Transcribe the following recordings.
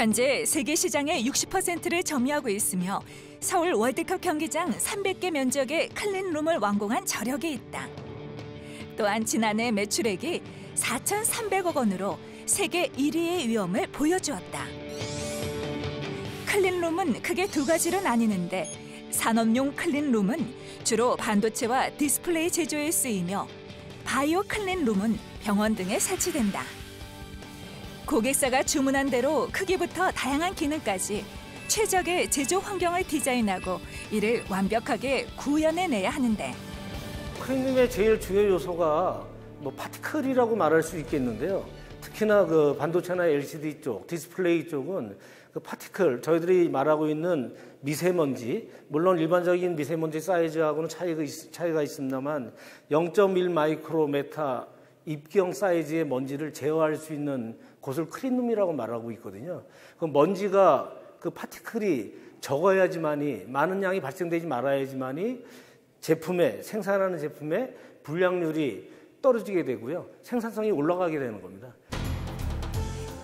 현재 세계 시장의 60%를 점유하고 있으며 서울 월드컵 경기장 300개 면적의 clean room을 완공한 저력이 있다. 또한 지난해 매출액이 4,300억 원으로 세계 1위의 위엄을 보여주었다. clean room은 크게 두 가지로 나뉘는데 산업용 clean room은 주로 반도체와 디스플레이 제조에 쓰이며 바이오 clean room은 병원 등에 설치된다. 고객사가 주문한 대로 크기부터 다양한 기능까지 최적의 제조 환경을 디자인하고 이를 완벽하게 구현해내야 하는데 clean room의 제일 중요 요소가 뭐 particle이라고 말할 수 있겠는데요. 특히나 그 반도체나 LCD 쪽, 디스플레이 쪽은 그 particle 저희들이 말하고 있는 미세먼지 물론 일반적인 미세먼지 사이즈하고는 차이가, 있, 차이가 있습니다만 0.1 마이크로메타 입경 사이즈의 먼지를 제어할 수 있는 곳을 클린룸이라고 말하고 있거든요. 그 먼지가 그 particle이 적어야지만이 많은 양이 발생되지 말아야지만이 제품에 생산하는 제품의 불량률이 떨어지게 되고요. 생산성이 올라가게 되는 겁니다.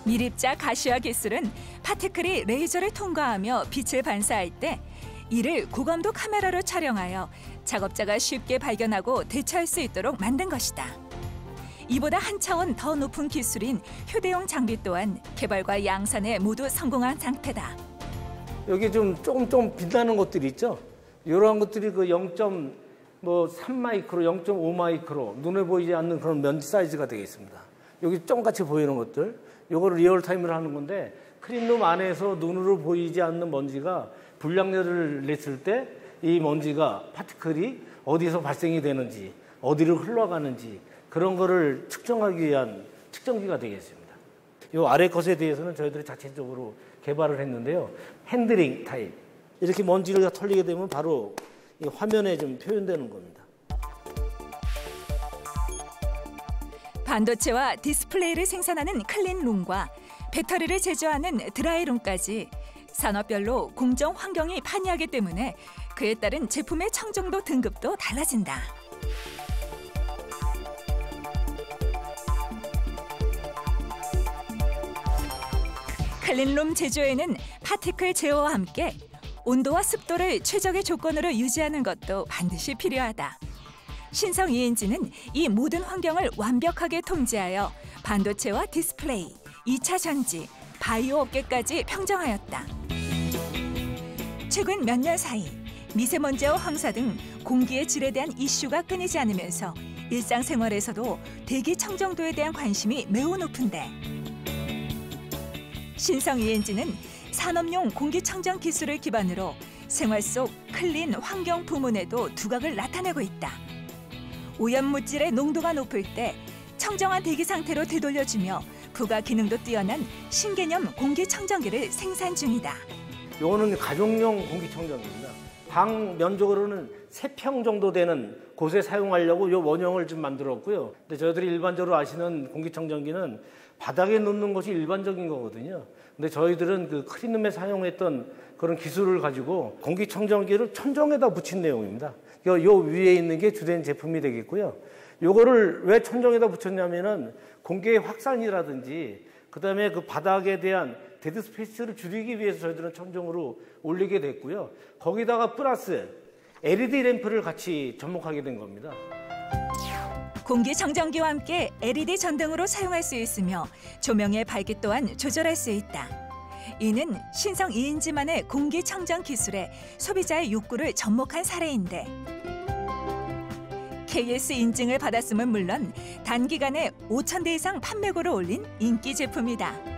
미립자 가시화 기술은 particle이 레이저를 통과하며 빛을 반사할 때 이를 고감도 카메라로 촬영하여 작업자가 쉽게 발견하고 대처할 수 있도록 만든 것이다. 이보다 한 차원 더 높은 기술인 휴대용 장비 또한 개발과 양산에 모두 성공한 상태다. 여기 좀 조금 좀 빛나는 것들이 있죠. 이러한 것들이 그 0.3 마이크로, 0.5 마이크로 눈에 보이지 않는 그런 먼지 사이즈가 되겠습니다. 여기 점같이 보이는 것들, 요거를 real time으로 하는 건데 클린룸 안에서 눈으로 보이지 않는 먼지가 불량률을 냈을 때 이 먼지가 particle이 어디서 발생이 되는지, 어디로 흘러가는지 그런 거를 측정하기 위한 측정기가 되겠습니다. 이 아래 것에 대해서는 저희들이 자체적으로 개발을 했는데요. handling type. 이렇게 먼지가 털리게 되면 바로 이 화면에 좀 표현되는 겁니다. 반도체와 디스플레이를 생산하는 클린룸과 배터리를 제조하는 드라이룸까지 산업별로 공정 환경이 판이하기 때문에 그에 따른 제품의 청정도 등급도 달라진다. 클린룸 제조에는 파티클 제어와 함께 온도와 습도를 최적의 조건으로 유지하는 것도 반드시 필요하다. 신성 ENG는 이 모든 환경을 완벽하게 통제하여 반도체와 디스플레이, 2차 전지, 바이오 업계까지 평정하였다. 최근 몇 년 사이 미세먼지와 황사 등 공기의 질에 대한 이슈가 끊이지 않으면서 일상생활에서도 대기 청정도에 대한 관심이 매우 높은데 신성 ENG는 산업용 공기청정 기술을 기반으로 생활 속 클린 환경 부문에도 두각을 나타내고 있다. 오염물질의 농도가 높을 때 청정한 대기 상태로 되돌려주며 부가 기능도 뛰어난 신개념 공기청정기를 생산 중이다. 요거는 가정용 공기청정기입니다. 방 면적으로는 세평 정도 되는 곳에 사용하려고 요 원형을 좀 만들었고요. 근데 저희들이 일반적으로 아시는 공기청정기는 바닥에 놓는 것이 일반적인 거거든요. 근데 저희들은 그 크리눔에 사용했던 그런 기술을 가지고 공기청정기를 천정에다 붙인 내용입니다. 요 위에 있는 게 주된 제품이 되겠고요. 요거를 왜 천정에다 붙였냐면은 공기의 확산이라든지 그다음에 그 바닥에 대한 dead space를 줄이기 위해서 저희들은 천정으로 올리게 됐고요. 거기다가 플러스 LED 램프를 같이 접목하게 된 겁니다. 공기 청정기와 함께 LED 전등으로 사용할 수 있으며 조명의 밝기 또한 조절할 수 있다. 이는 신성이엔지만의 공기청정 기술에 소비자의 욕구를 접목한 사례인데 KS 인증을 받았음은 물론 단기간에 5천 대 이상 판매고를 올린 인기 제품이다.